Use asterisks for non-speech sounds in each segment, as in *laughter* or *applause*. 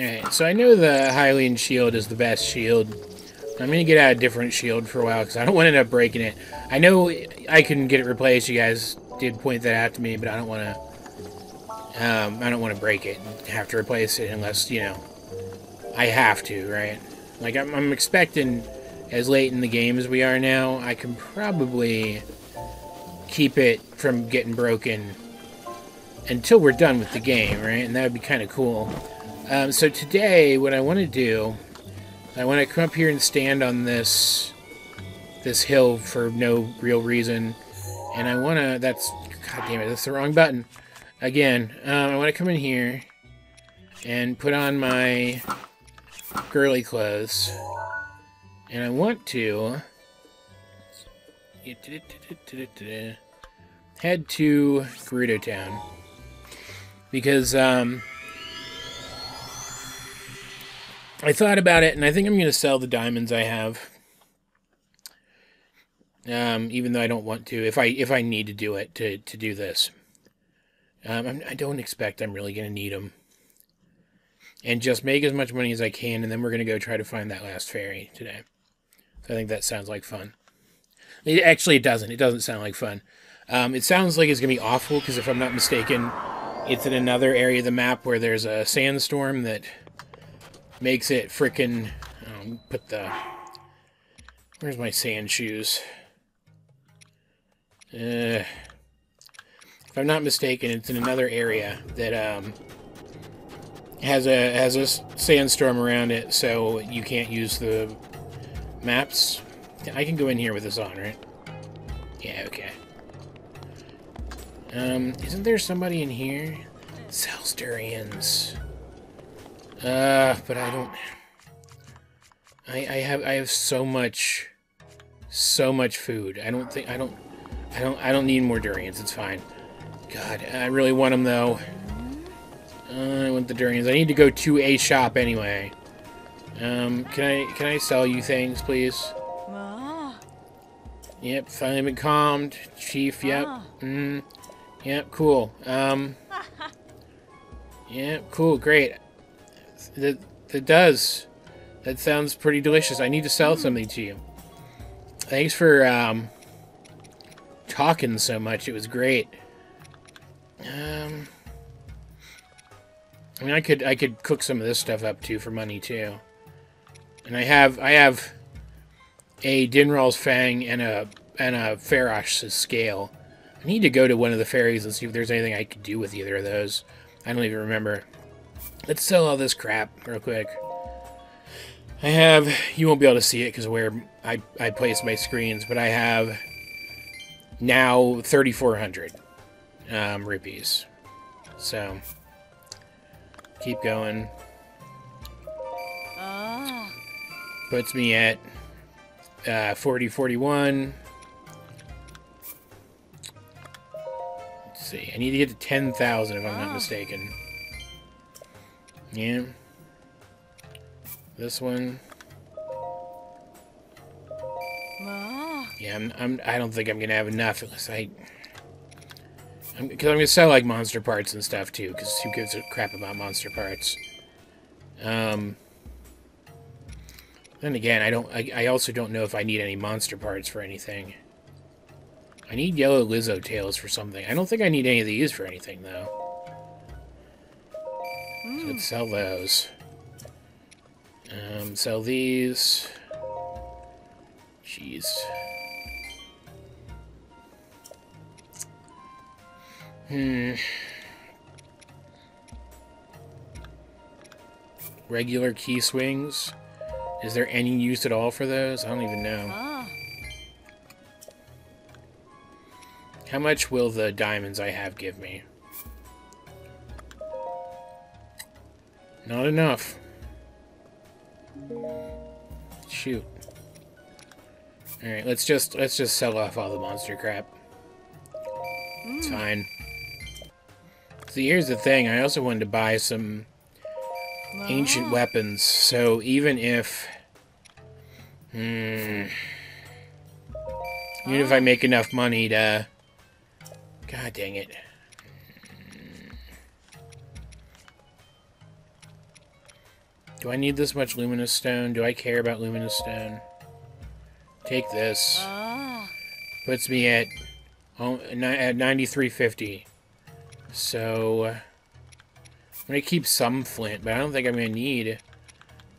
Alright, so I know the Hylian shield is the best shield. I'm going to get out a different shield for a while because I don't *laughs* want to end up breaking it. I know I can get it replaced. You guys did point that out to me, but I don't want to... Um, I don't want to break it and have to replace it unless, you know, I have to, right? Like, I'm, I'm expecting, as late in the game as we are now, I can probably keep it from getting broken until we're done with the game, right? And that would be kind of cool. Um, so today, what I want to do, I want to come up here and stand on this this hill for no real reason, and I want to. That's god damn it, that's the wrong button. Again, um, I want to come in here and put on my girly clothes, and I want to head to Gerudo Town because um, I thought about it, and I think I'm going to sell the diamonds I have. Um, even though I don't want to, if I if I need to do it to to do this, um, I'm, I do not expect I'm really going to need them. And just make as much money as I can, and then we're going to go try to find that last fairy today. So I think that sounds like fun. It, actually, it doesn't. It doesn't sound like fun. Um, it sounds like it's going to be awful because if I'm not mistaken, it's in another area of the map where there's a sandstorm that makes it frickin' um, put the where's my sand shoes? Uh, if I'm not mistaken it's in another area that um, has a has a sandstorm around it so you can't use the maps. I can go in here with this on right? Yeah okay. Um isn't there somebody in here? Sells durians uh, but I don't... I, I have I have so much so much food. I don't think I don't I don't I don't need more durians. It's fine. God, I really want them though. Uh, I want the durians. I need to go to a shop anyway. Um, can I can I sell you things, please? Yep, finally been calmed. Chief, yep. Mm, yep, cool. Um, *laughs* yep, cool, great. That, that does. That sounds pretty delicious. I need to sell something to you. Thanks for um, talking so much. It was great. Um, I mean, I could I could cook some of this stuff up too for money too. And I have I have a Dinraal's Fang and a and a Farosh's scale. I need to go to one of the fairies and see if there's anything I could do with either of those. I don't even remember. Let's sell all this crap real quick. I have, you won't be able to see it because where I, I place my screens, but I have now 3,400 um, rupees. So, keep going. Ah. Puts me at uh, 40, 41. Let's see, I need to get to 10,000 if I'm not ah. mistaken. Yeah. This one. Yeah, I'm, I'm, I don't think I'm gonna have enough unless I... Because I'm, I'm, gonna sell, like, monster parts and stuff, too, because who gives a crap about monster parts? Um... Then again, I don't. I, I also don't know if I need any monster parts for anything. I need yellow Lizzo tails for something. I don't think I need any of these for anything, though. Sell those. Um, sell these. Jeez. Hmm. Regular Keese wings. Is there any use at all for those? I don't even know. Ah. How much will the diamonds I have give me? Not enough. Shoot. Alright, let's just let's just sell off all the monster crap. It's mm. fine. See, here's the thing. I also wanted to buy some ancient weapons. So even if... Hmm... Even if I make enough money to... God dang it. Do I need this much luminous stone? Do I care about luminous stone? Take this. Puts me at oh, at 9350. So I'm gonna keep some flint, but I don't think I'm gonna need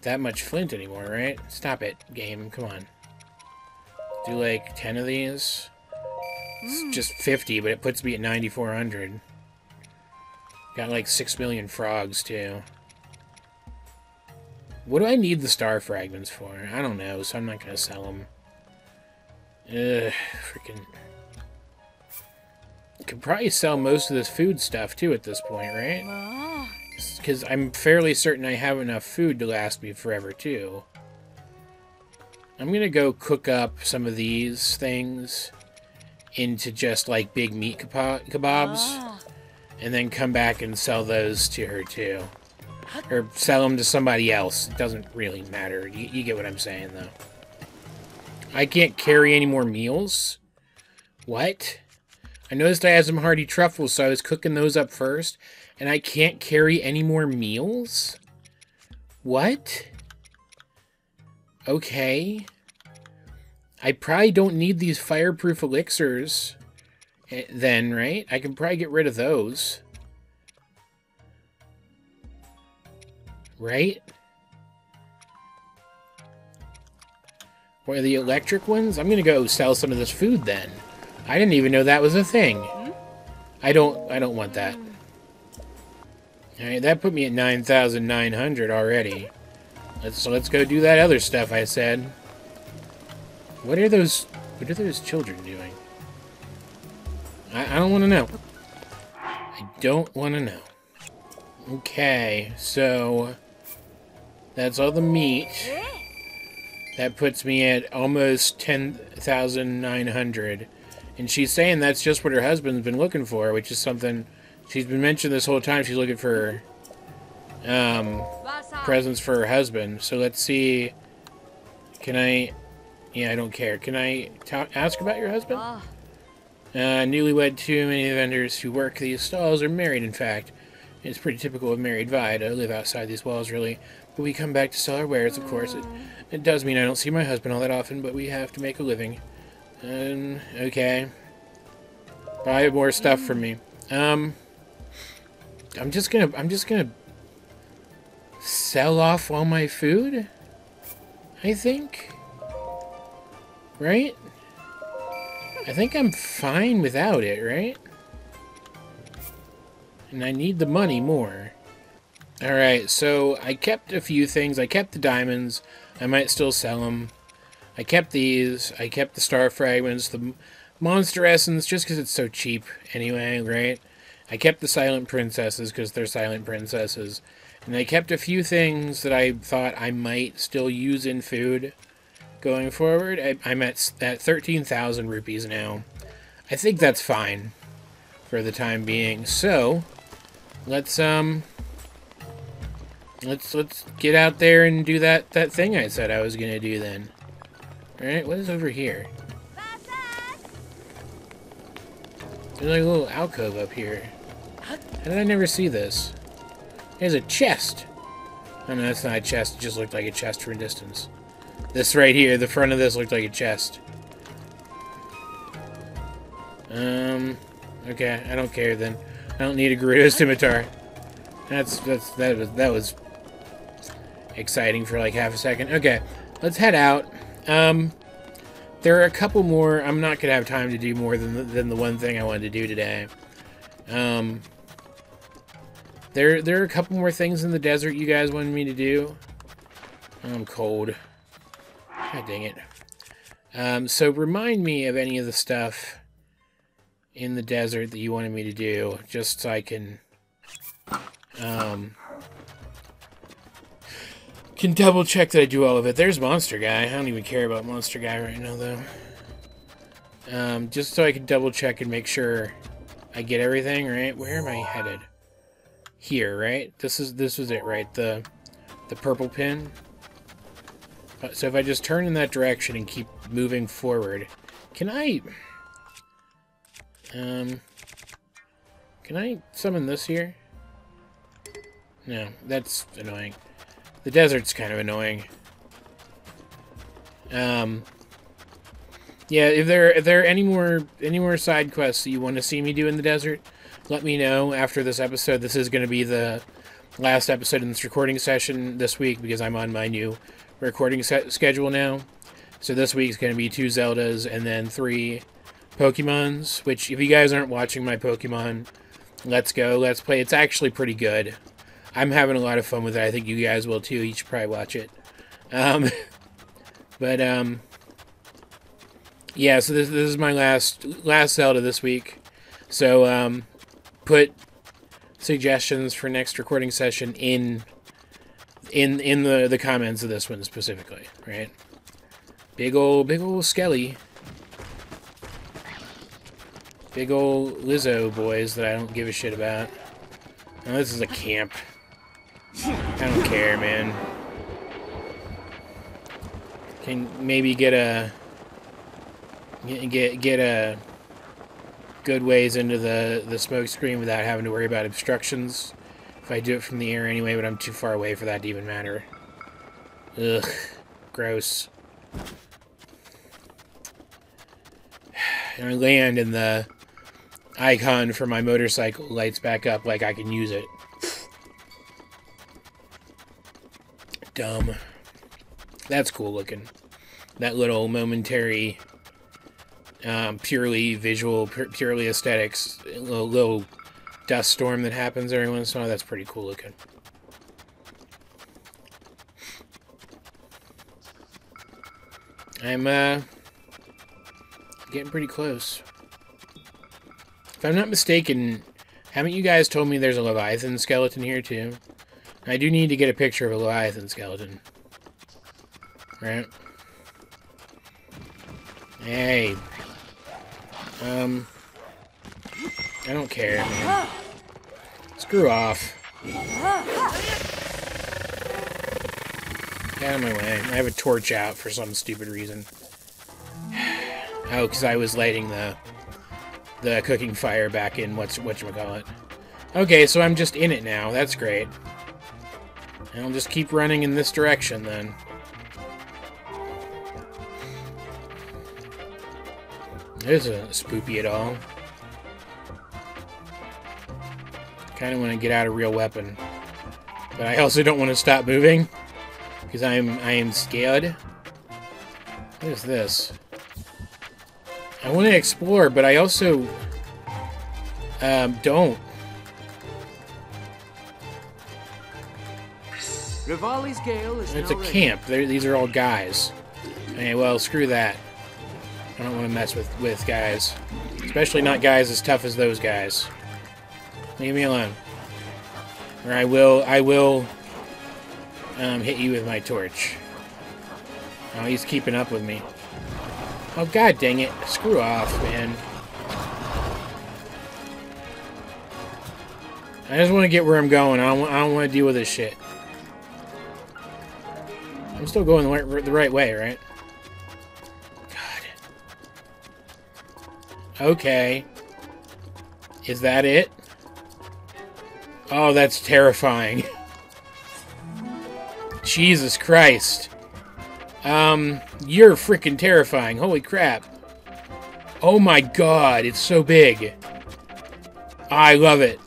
that much flint anymore, right? Stop it, game. Come on. Do like 10 of these. It's hmm. just 50, but it puts me at 9400. Got like 6 million frogs, too. What do I need the star fragments for? I don't know, so I'm not going to sell them. Ugh, freaking... Could probably sell most of this food stuff, too, at this point, right? Because I'm fairly certain I have enough food to last me forever, too. I'm going to go cook up some of these things into just, like, big meat kebabs. Ah. And then come back and sell those to her, too. Or sell them to somebody else. It doesn't really matter. You, you get what I'm saying, though. I can't carry any more meals? What? I noticed I had some hearty truffles, so I was cooking those up first. And I can't carry any more meals? What? Okay. I probably don't need these fireproof elixirs eh, then, right? I can probably get rid of those. Right? Or the electric ones? I'm gonna go sell some of this food then. I didn't even know that was a thing. Hmm? I don't I don't want that. Alright, that put me at 9,900 already. Let's, so let's go do that other stuff I said. What are those what are those children doing? I, I don't want to know. I don't want to know. Okay, so... That's all the meat. That puts me at almost 10,900. And she's saying that's just what her husband's been looking for, which is something she's been mentioning this whole time. She's looking for um, presents for her husband. So let's see. Can I... Yeah, I don't care. Can I ask about your husband? Uh, newlywed, too many vendors who work these stalls are married, in fact. It's pretty typical of married vai to live outside these walls, really. But we come back to sell our wares, of course. It, it does mean I don't see my husband all that often, but we have to make a living. Um, okay. Buy more stuff from me. Um, I'm just gonna, I'm just gonna sell off all my food? I think? Right? I think I'm fine without it, right? And I need the money more. Alright, so I kept a few things. I kept the diamonds. I might still sell them. I kept these. I kept the star fragments. The monster essence, just because it's so cheap anyway, right? I kept the silent princesses because they're silent princesses. And I kept a few things that I thought I might still use in food going forward. I, I'm at, at 13,000 rupees now. I think that's fine for the time being. So, let's, um, let's let's get out there and do that that thing I said I was gonna do then. All right, what is over here? There's like a little alcove up here. How did I never see this? There's a chest. Oh no, that's not a chest. It just looked like a chest from a distance. This right here, the front of this looked like a chest. Um, okay, I don't care then. I don't need a Gerudo scimitar. That's that's that was that was exciting for like half a second. Okay, let's head out. Um, there are a couple more. I'm not gonna have time to do more than the, than the one thing I wanted to do today. Um, there there are a couple more things in the desert you guys wanted me to do. I'm cold. God dang it. Um, so remind me of any of the stuff in the desert that you wanted me to do, just so I can um, can double check that I do all of it. There's Monster Guy. I don't even care about Monster Guy right now, though. Um, just so I can double check and make sure I get everything, right? Where am I headed? Here, right? This is this was it, right? The the purple pin. Uh, so if I just turn in that direction and keep moving forward, can I... Um... Can I summon this here? No, that's annoying. The desert's kind of annoying. Um, yeah, if there if there are any more any more side quests that you want to see me do in the desert, let me know after this episode. This is going to be the last episode in this recording session this week because I'm on my new recording schedule now. So this week's going to be two Zeldas and then three Pokemons. Which, if you guys aren't watching my Pokemon Let's Go Let's Play, it's actually pretty good. I'm having a lot of fun with it. I think you guys will too. You should probably watch it. Um, *laughs* but um, yeah. So this this is my last last Zelda this week. So um, put suggestions for next recording session in in in the the comments of this one specifically, right? Big old big old Skelly. Big old Lizzo boys that I don't give a shit about. Oh, this is a camp. I don't care, man. Can maybe get a get get, a good ways into the the smoke screen without having to worry about obstructions. If I do it from the air anyway, but I'm too far away for that to even matter. Ugh, gross. And *sighs* I land and the icon for my motorcycle lights back up like I can use it. Dumb. That's cool looking. That little momentary, um, purely visual, purely aesthetics, little, little dust storm that happens every once in a while. That's pretty cool looking. I'm, uh, getting pretty close. If I'm not mistaken, haven't you guys told me there's a Leviathan skeleton here, too? I do need to get a picture of a Leviathan skeleton. Right? Hey. Um. I don't care, man. Screw off. Get out of my way. I have a torch out for some stupid reason. *sighs* Oh, because I was lighting the the cooking fire back in what's whatchamacallit. Okay, so I'm just in it now. That's great. And I'll just keep running in this direction then. It isn't spoopy at all. Kind of want to get out a real weapon. But I also don't want to stop moving. Because I'm, I am scared. What is this? I want to explore, but I also um, don't. Gale is It's a camp. They're, these are all guys. Okay, well, screw that. I don't want to mess with, with guys. Especially not guys as tough as those guys. Leave me alone. Or I will, I will um, hit you with my torch. Oh, he's keeping up with me. Oh, god dang it. Screw off, man. I just want to get where I'm going. I don't, I don't want to deal with this shit. Still going the right, the right way, right? God. Okay. Is that it? Oh, that's terrifying. *laughs* Jesus Christ. Um, you're freaking terrifying. Holy crap. Oh my god, it's so big. I love it.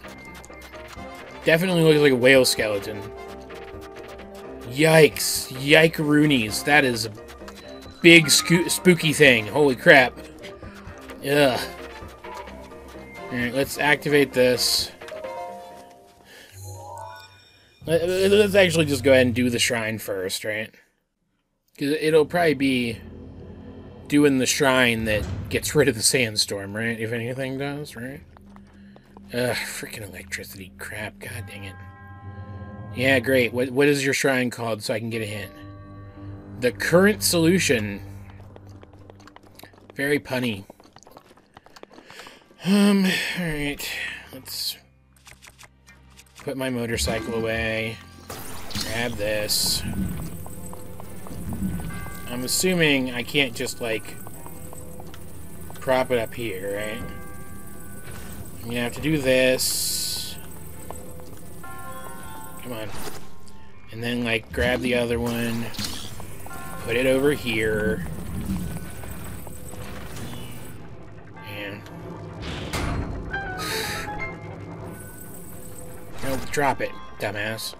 Definitely looks like a whale skeleton. Yikes. Yikeroonies. That is a big spooky thing. Holy crap. Ugh. Alright, let's activate this. Let's actually just go ahead and do the shrine first, right? Because it'll probably be doing the shrine that gets rid of the sandstorm, right? If anything does, right? Ugh, freaking electricity crap. God dang it. Yeah, great. What, what is your shrine called so I can get a hint? The current solution. Very punny. Um, alright. Let's put my motorcycle away. Grab this. I'm assuming I can't just, like, prop it up here, right? I'm gonna have to do this. Come on. And then, like, grab the other one, put it over here. And... *sighs* Nope, drop it, dumbass.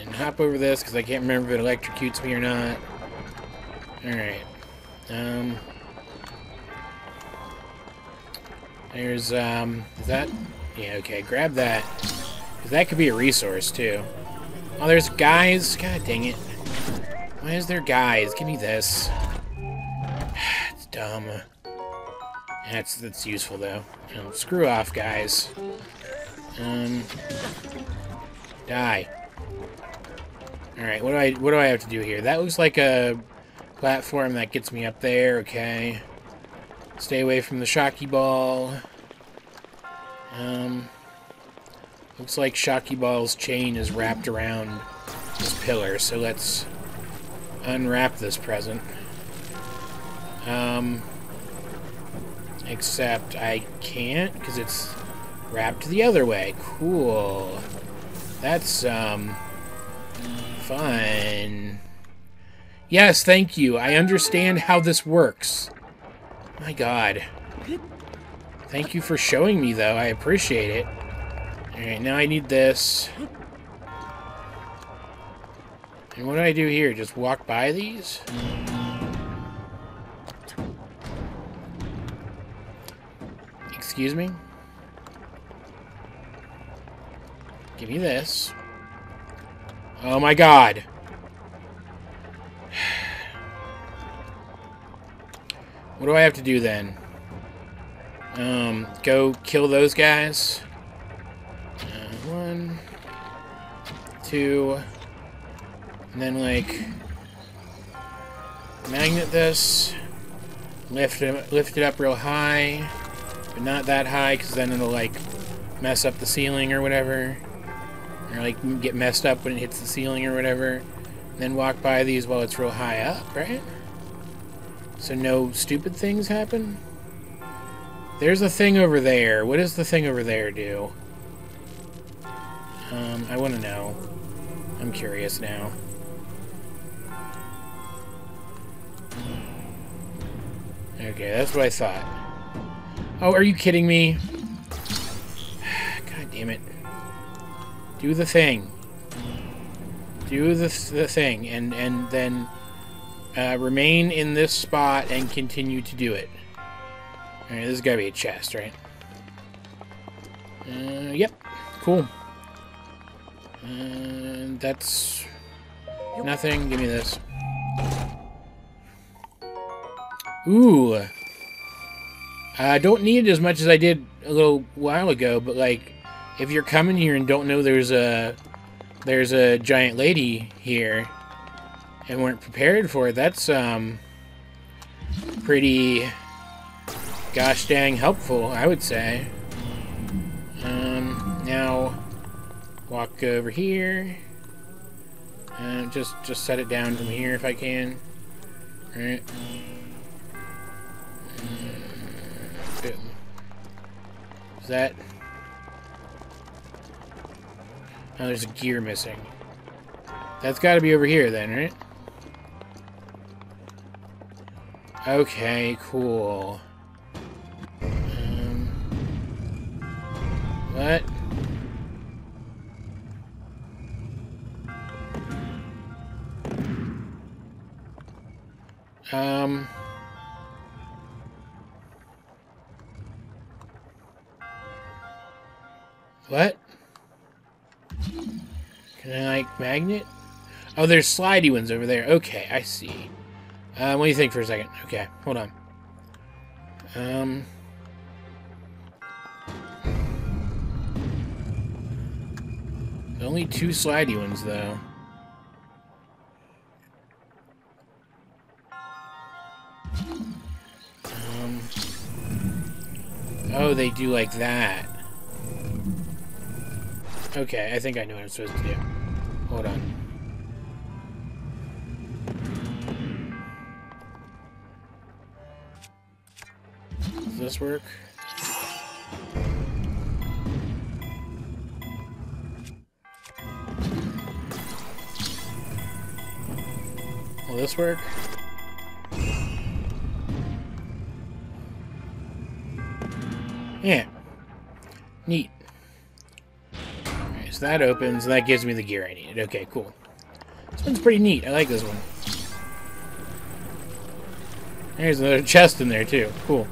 And hop over this, because I can't remember if it electrocutes me or not. Alright. Um... There's, um, is that? Yeah, okay, grab that. That could be a resource, too. Oh, there's guys. God dang it. Why is there guys? Give me this. *sighs* it's dumb. That's, that's useful, though. Oh, screw off, guys. Um, die. Alright, what do I what do I have to do here? That looks like a platform that gets me up there, okay. Stay away from the Shocky Ball. Um, looks like Shocky Ball's chain is wrapped around this pillar, so let's unwrap this present. Um, except I can't because it's wrapped the other way. Cool. That's, um, fun. Yes, thank you. I understand how this works. My god. Thank you for showing me, though. I appreciate it. Alright, now I need this. And what do I do here? Just walk by these? Excuse me? Give me this. Oh my god. *sighs* What do I have to do then? Um, go kill those guys. One, two, and then like magnet this, lift it, lift it up real high, but not that high because then it'll like mess up the ceiling or whatever, or like get messed up when it hits the ceiling or whatever. And then walk by these while it's real high up, right? So no stupid things happen? There's a thing over there. What does the thing over there do? Um, I want to know. I'm curious now. Okay, that's what I thought. Oh, are you kidding me? *sighs* God damn it. Do the thing. Do the, the thing, and, and then uh, remain in this spot and continue to do it. Alright, this has got to be a chest, right? Uh, yep. Cool. And that's nothing. Give me this. Ooh. I don't need it as much as I did a little while ago, but like, if you're coming here and don't know there's a there's a giant lady here and weren't prepared for it, that's um pretty gosh dang helpful, I would say. Walk over here. And just, just set it down from here if I can. Alright. Uh, Is that... Oh, there's a gear missing. That's got to be over here then, right? Okay, cool. Um, what? Um... What? Can I, like, magnet? Oh, there's slidey ones over there. Okay, I see. Uh, what do you think for a second? Okay, hold on. Um... Only two slidey ones, though. they do like that. Okay, I think I know what I'm supposed to do. Hold on. Does this work? Will this work? Yeah. Neat. Alright, so that opens, and that gives me the gear I needed. Okay, cool. This one's pretty neat. I like this one. There's another chest in there, too. Cool.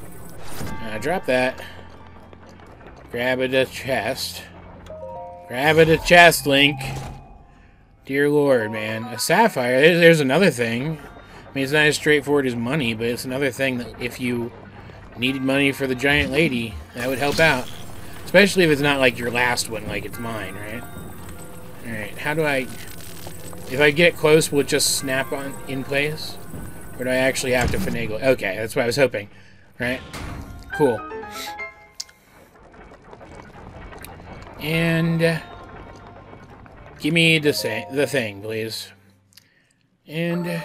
Uh, drop that. Grab it a chest. Grab it a chest, Link. Dear Lord, man. A sapphire. There's, there's another thing. I mean, it's not as straightforward as money, but it's another thing that if you needed money for the giant lady, that would help out. Especially if it's not like your last one, like it's mine, right? Alright, how do I... If I get close, will it just snap on in place? Or do I actually have to finagle? Okay, that's what I was hoping. Right? Cool. And... Uh, give me the, sa the thing, please. And... Uh,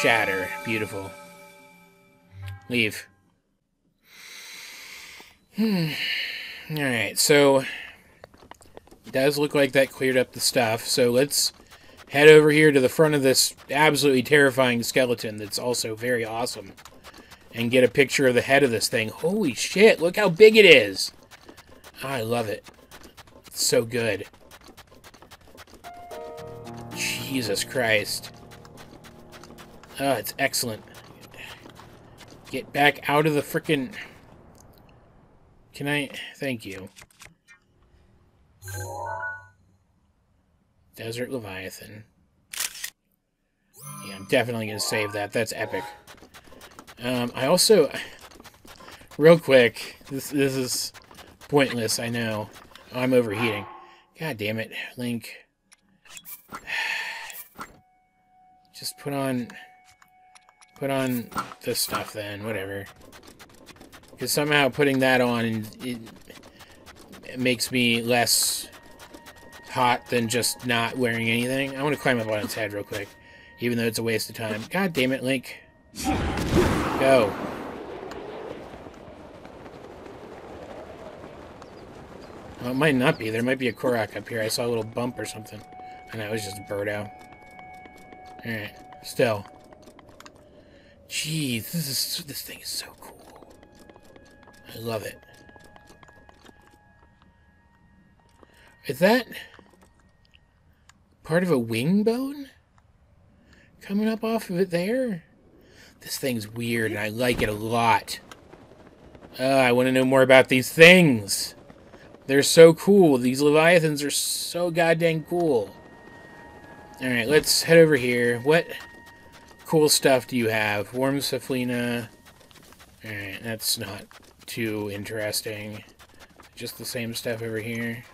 shatter. Beautiful. Leave. Hmm. Alright, so... Does look like that cleared up the stuff, so let's head over here to the front of this absolutely terrifying skeleton that's also very awesome. And get a picture of the head of this thing. Holy shit, look how big it is! I love it. It's so good. Jesus Christ. Oh, it's excellent. Get back out of the frickin'... Can I... Thank you. Desert Leviathan. Yeah, I'm definitely going to save that. That's epic. Um, I also... Real quick, this, this is pointless, I know. I'm overheating. God damn it, Link. *sighs* Just put on... Put on this stuff then, whatever. Because somehow putting that on, it, it makes me less hot than just not wearing anything. I want to climb up on its head real quick, even though it's a waste of time. God damn it, Link. Go. Well, it might not be. There might be a Korok up here. I saw a little bump or something. And that was just a Birdo. Alright. Still. Jeez, this is this thing is so cool. I love it. Is that part of a wing bone? Coming up off of it there? This thing's weird and I like it a lot. Uh, I want to know more about these things. They're so cool. These Leviathans are so goddamn cool. Alright, let's head over here. What cool stuff do you have? Wurmsaflina. Alright, that's not too interesting. Just the same stuff over here.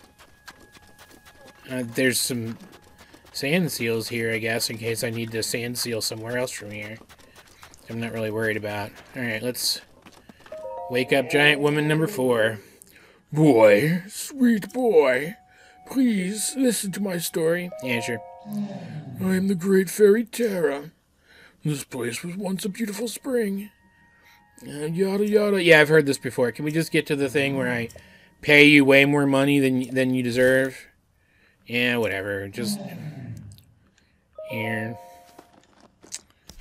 Uh, there's some sand seals here, I guess, in case I need to sand seal somewhere else from here. I'm not really worried about. Alright, let's wake up giant woman number four. Boy, sweet boy, please listen to my story. Yeah, sure. I am the great fairy Tera. This place was once a beautiful spring. And yada yada. Yeah, I've heard this before. Can we just get to the thing where I pay you way more money than than you deserve? Yeah, whatever. Just here.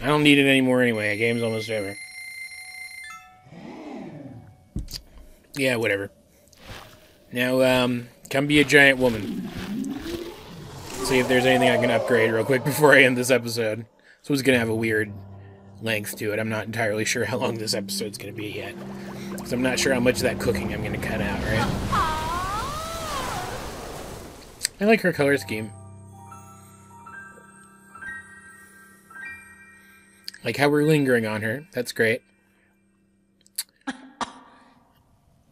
I don't need it anymore anyway. Game's almost over. Yeah, whatever. Now, um, come be a giant woman. See if there's anything I can upgrade real quick *laughs* before I end this episode. So it's gonna have a weird length to it. I'm not entirely sure how long this episode's gonna be yet. Because I'm not sure how much of that cooking I'm gonna cut out, right? I like her color scheme. Like how we're lingering on her. That's great.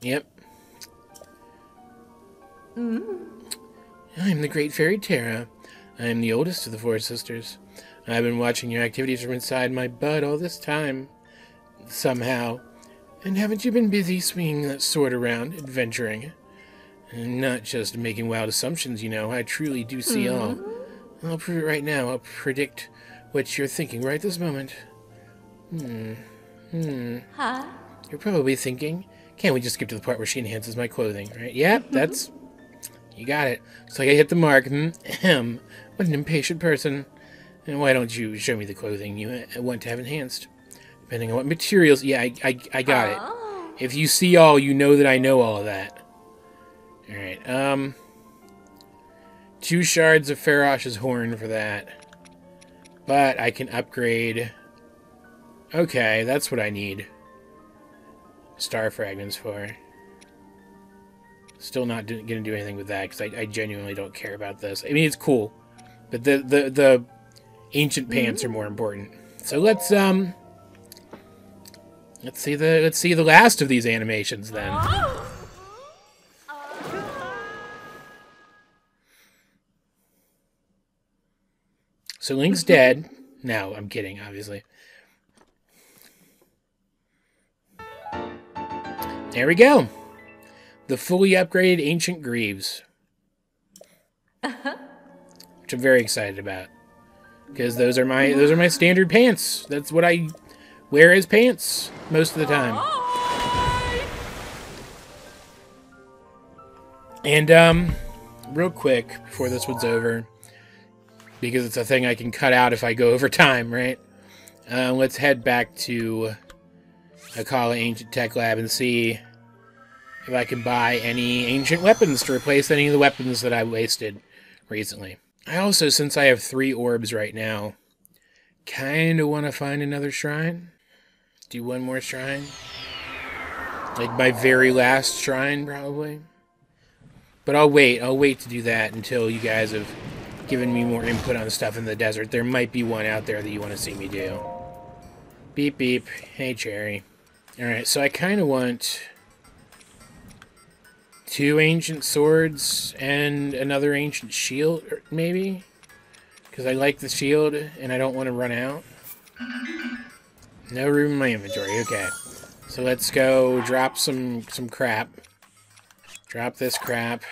Yep. Mm-hmm. I'm the great fairy Tera. I am the oldest of the four sisters. I've been watching your activities from inside my butt all this time. Somehow. And haven't you been busy swinging that sword around, adventuring? And not just making wild assumptions, you know. I truly do see all. I'll prove it right now. I'll predict what you're thinking right this moment. Hmm. Hmm. Huh? You're probably thinking, can't we just skip to the part where she enhances my clothing, right? Yep, that's... You got it. Like I hit the mark. Hmm. *clears throat* What an impatient person. And why don't you show me the clothing you want to have enhanced? Depending on what materials. Yeah, I, I, I got it. If you see all, you know that I know all of that. Alright, um... Two shards of Farosh's horn for that. But I can upgrade... Okay, that's what I need. Star fragments for. Still not do, gonna do anything with that because I, I, genuinely don't care about this. I mean, it's cool, but the the the ancient pants are more important. So let's um let's see the let's see the last of these animations then. So Link's *laughs* dead. No, I'm kidding, obviously. There we go. The fully upgraded Ancient Greaves. Which I'm very excited about. Because those are my those are my standard pants. That's what I wear as pants most of the time. And um real quick before this one's over because it's a thing I can cut out if I go *laughs* over time, right? Uh, let's head back to Akkala Ancient Tech Lab and see if I can buy any ancient weapons to replace any of the weapons that I wasted recently. I also, since I have three orbs right now, kind of want to find another shrine. Do one more shrine. Like my very last shrine, probably. But I'll wait. I'll wait to do that until you guys have given me more input on stuff in the desert. There might be one out there that you want to see me do. Beep, beep. Hey, Cherry. Alright, so I kind of want two ancient swords and another ancient shield, maybe? Because I like the shield and I don't want to run out. No room in my inventory, okay. So let's go drop some, some crap. Drop this crap.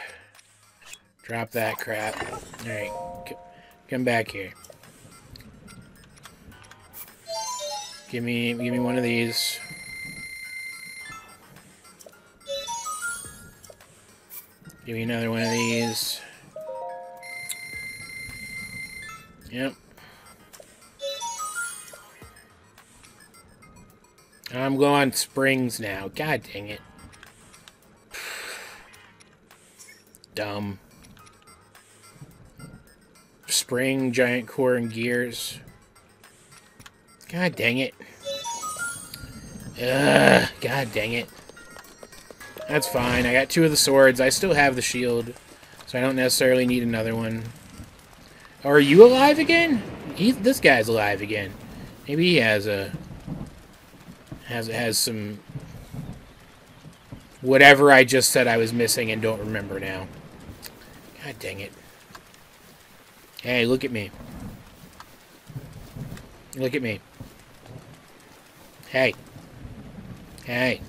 Drop that crap. Alright, come back here. Give me, give me one of these. Give me another one of these. Yep. I'm going springs now. God dang it. *sighs* Dumb. Spring, giant core, and gears. God dang it. Ugh, God dang it. That's fine. I got two of the swords. I still have the shield, so I don't necessarily need another one. are you alive again? He, this guy's alive again. Maybe he has a has has some whatever I just said I was missing and don't remember now. God dang it. Hey, look at me. Look at me. Hey. Hey.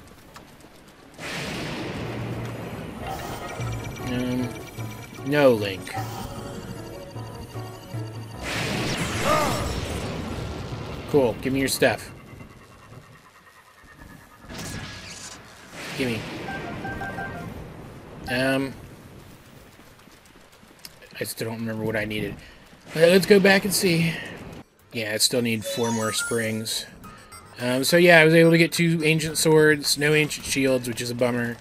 Um, no, Link. Cool. Give me your stuff. Give me. Um, I still don't remember what I needed. Right, let's go back and see. Yeah, I still need four more springs. Um, so yeah, I was able to get two ancient swords, no ancient shields, which is a bummer.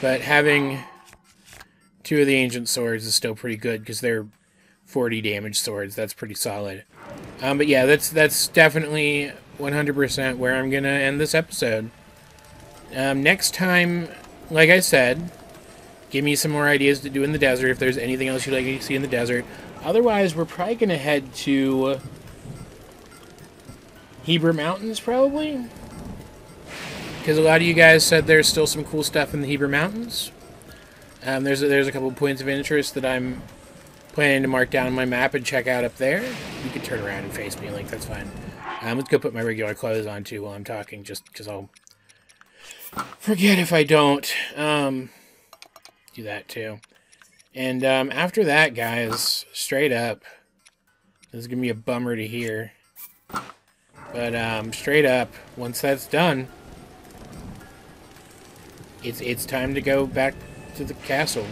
But having Two of the ancient swords is still pretty good because they're 40 damage swords. That's pretty solid. Um, but yeah, that's that's definitely 100% where I'm gonna end this episode. Um, next time, like I said, give me some more ideas to do in the desert if there's anything else you'd like to see in the desert. Otherwise, we're probably gonna head to Hebra Mountains, probably. Because a lot of you guys said there's still some cool stuff in the Hebra Mountains. Um, there's a, there's a couple points of interest that I'm planning to mark down on my map and check out up there. You can turn around and face me, Link. That's fine. Um, let's go put my regular clothes on too while I'm talking, just because I'll forget if I don't. Um, do that too. And um, after that, guys, straight up, this is gonna be a bummer to hear. But um, straight up, once that's done, it's it's time to go back to the castle.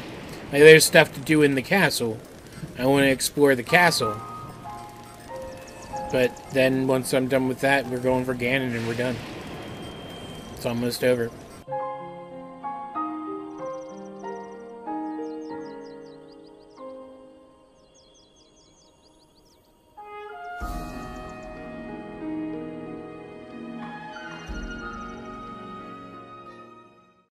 Like, there's stuff to do in the castle. I want to explore the castle. But then once I'm done with that, we're going for Ganon and we're done. It's almost over.